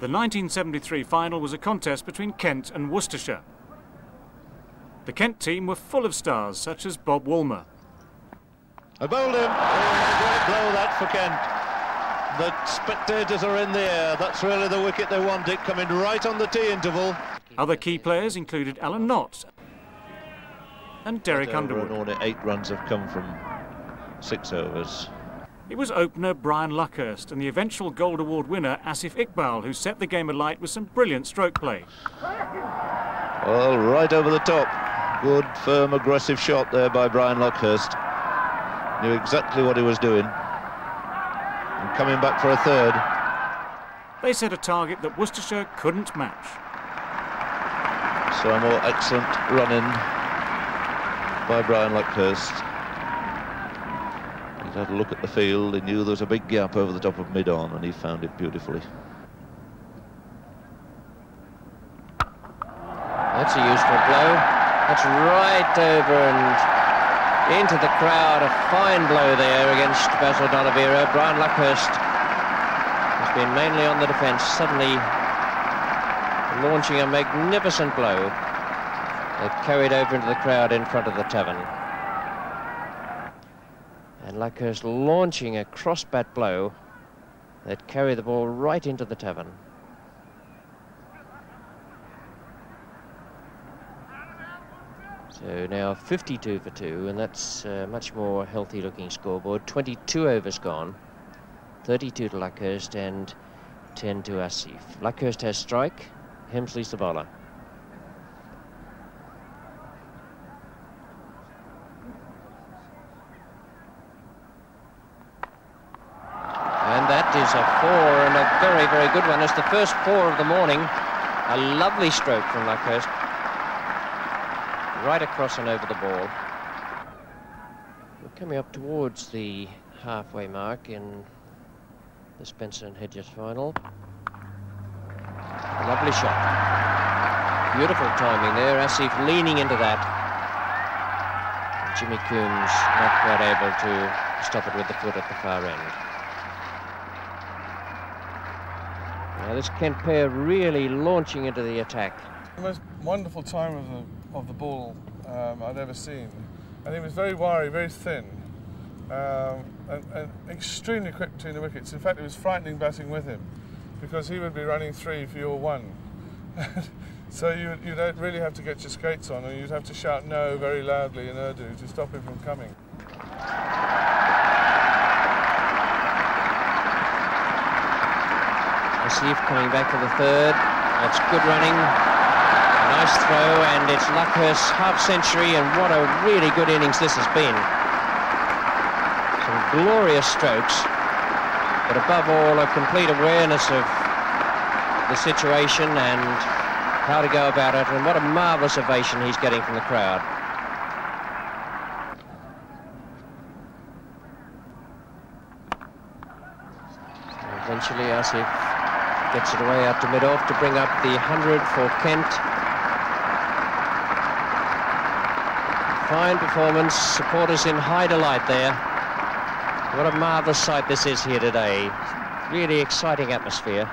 The 1973 final was a contest between Kent and Worcestershire. The Kent team were full of stars such as Bob Woolmer. I bowled him. Oh, great blow that for Kent. The spectators are in the air. That's really the wicket they wanted, coming right on the tea interval. Other key players included Alan Knott and Derek Underwood. Eight runs have come from six overs. It was opener Brian Luckhurst and the eventual Gold Award winner Asif Iqbal who set the game alight with some brilliant stroke play. Well, right over the top. Good, firm, aggressive shot there by Brian Luckhurst. Knew exactly what he was doing. And coming back for a third. They set a target that Worcestershire couldn't match. So a more excellent run-in by Brian Luckhurst. Had a look at the field, he knew there was a big gap over the top of mid-on, and he found it beautifully. That's a useful blow. That's right over and into the crowd. A fine blow there against Basil D'Oliveira. Brian Luckhurst has been mainly on the defence, suddenly launching a magnificent blow that carried over into the crowd in front of the tavern. And Luckhurst launching a cross-bat blow that carried the ball right into the tavern. So now 52 for two, and that's a much more healthy looking scoreboard. 22 overs gone, 32 to Luckhurst and 10 to Asif. Luckhurst has strike, Hemsley's the bowler. And that is a four and a very, very good one. It's the first four of the morning. A lovely stroke from Luckhurst. Right across and over the ball. We're coming up towards the halfway mark in the Benson and Hedges final. Lovely shot. Beautiful timing there. Asif leaning into that. Jimmy Cumbes not quite able to stop it with the foot at the far end. Now this pair really launching into the attack. The most wonderful time of the, of the ball um, I'd ever seen. And he was very wiry, very thin, um, and, and extremely quick between the wickets. In fact, it was frightening batting with him because he would be running three for your one. so you, you don't really have to get your skates on, or you'd have to shout no very loudly in Urdu to stop him from coming. Asif coming back for the third. That's good running. A nice throw, and it's Luckhurst's half century, and what a really good innings this has been. Some glorious strokes, but above all, a complete awareness of the situation and how to go about it, and what a marvellous ovation he's getting from the crowd. Eventually, Asif gets it away out to mid-off to bring up the 100 for Kent. Fine performance, supporters in high delight there. What a marvellous sight this is here today. Really exciting atmosphere.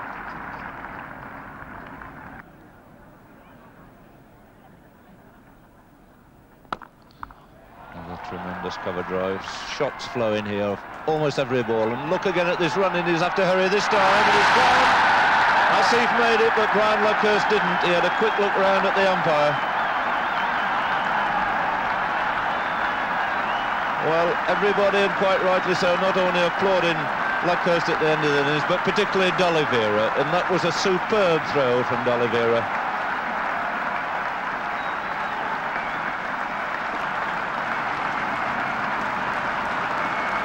Another tremendous cover drives, shots flowing here, almost every ball. And look again at this running, he's have to hurry this time, and he's gone. Asif made it, but Brian Luckhurst didn't. He had a quick look round at the umpire. Well, everybody, and quite rightly so, not only applauding Luckhurst at the end of the innings, but particularly D'Oliveira, and that was a superb throw from D'Oliveira.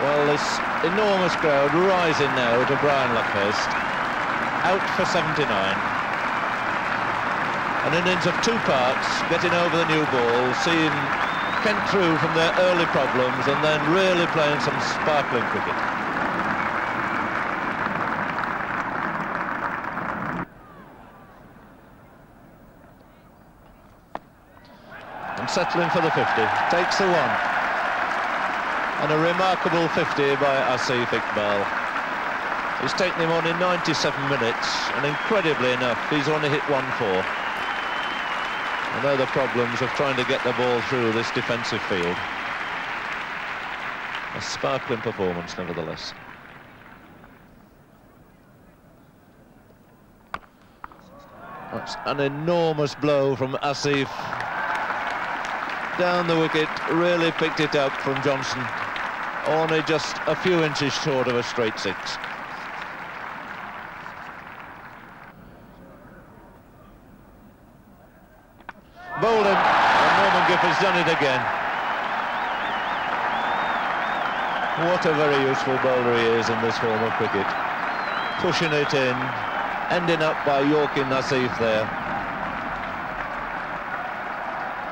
Well, this enormous crowd rising now to Brian Luckhurst, out for 79. An innings of two parts, getting over the new ball, seeing Kent through from their early problems and then really playing some sparkling cricket. And settling for the 50, takes the one. And a remarkable 50 by Asif Iqbal. He's taken him on in 97 minutes, and incredibly enough, he's only hit one four. And they're the problems of trying to get the ball through this defensive field. A sparkling performance, nevertheless. That's an enormous blow from Asif. Down the wicket, really picked it up from Johnson. Only just a few inches short of a straight six. Bowled him, and Gifford's done it again. What a very useful bowler he is in this form of cricket. Pushing it in, ending up by Yorking Asif there.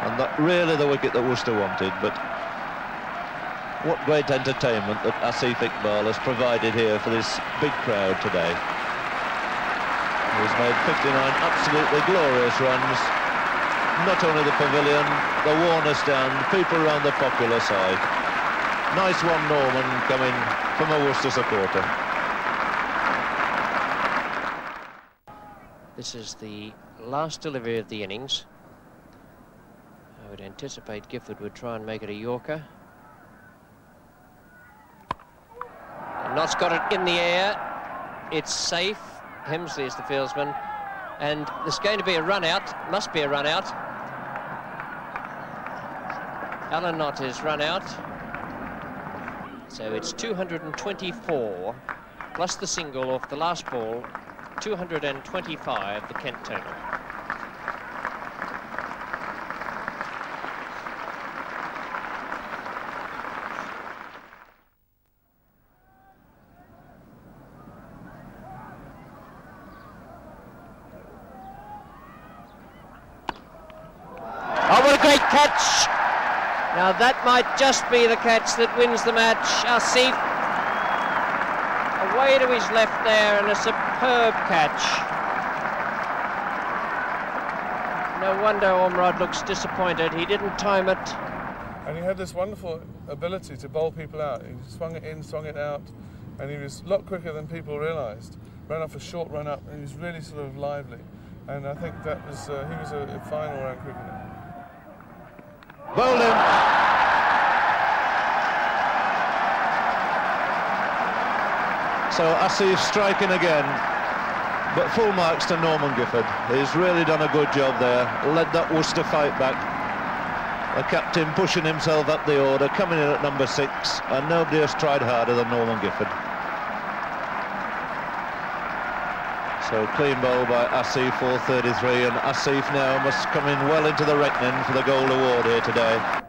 And that really the wicket that Worcester wanted, but what great entertainment that Asif Iqbal has provided here for this big crowd today. He's made 59 absolutely glorious runs. Not only the pavilion, the Warner stand, people around the popular side. Nice one, Norman, coming from a Worcester supporter. This is the last delivery of the innings. I would anticipate Gifford would try and make it a Yorker. And Knott's got it in the air. It's safe. Hemsley is the fieldsman. And there's going to be a run out. Must be a run out. Alan Knott is run out. So it's 224 plus the single off the last ball 225, the Kent total. Oh, what a great catch! Now that might just be the catch that wins the match. Asif away to his left there and a superb catch. No wonder Ormrod looks disappointed. He didn't time it. And he had this wonderful ability to bowl people out. He swung it in, swung it out, and he was a lot quicker than people realised. Ran off a short run up, and he was really sort of lively. And I think that was uh, he was a, a fine all-round cricketer. Bowled So Asif striking again. But full marks to Norman Gifford. He's really done a good job there. Led that Worcester fight back. The captain pushing himself up the order, coming in at number six, and nobody has tried harder than Norman Gifford. So clean bowl by Asif, 433, and Asif now must come in well into the reckoning for the gold award here today.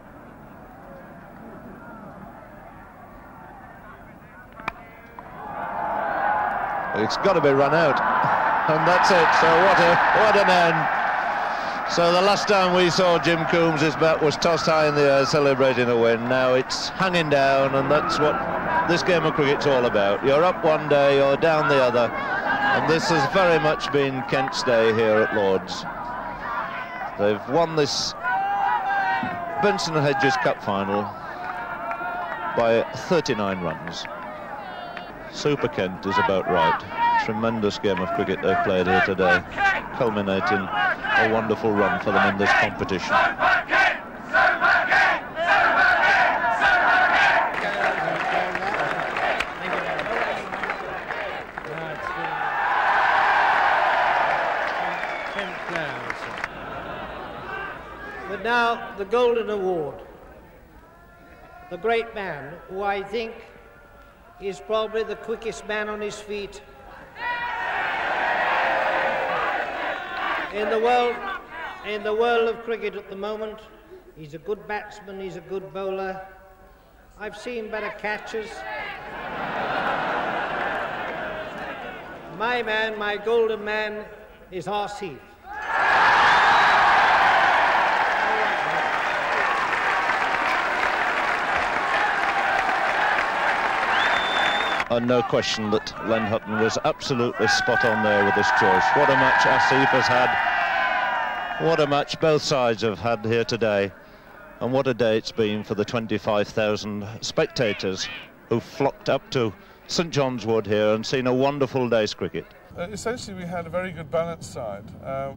It's got to be run out, and that's it. So what a what an end. So the last time we saw Jim Cumbes' bat was tossed high in the air celebrating a win. Now it's hanging down, and that's what this game of cricket's all about. You're up one day, you're down the other, and this has very much been Kent's day here at Lord's. They've won this Benson Hedges Cup final by 39 runs. Super Kent is about right. Tremendous game of cricket they've played here today, culminating a wonderful run for them in this competition. But now, the Golden Award. The great man, who I think is probably the quickest man on his feet in the world, in the world of cricket at the moment. He's a good batsman, he's a good bowler. I've seen better catches. My man, my golden man, is Asif. No question that Len Hutton was absolutely spot on there with his choice. What a match Asif has had. What a match both sides have had here today. And what a day it's been for the 25,000 spectators who flocked up to St John's Wood here and seen a wonderful day's cricket. Uh, essentially, we had a very good balanced side. Uh,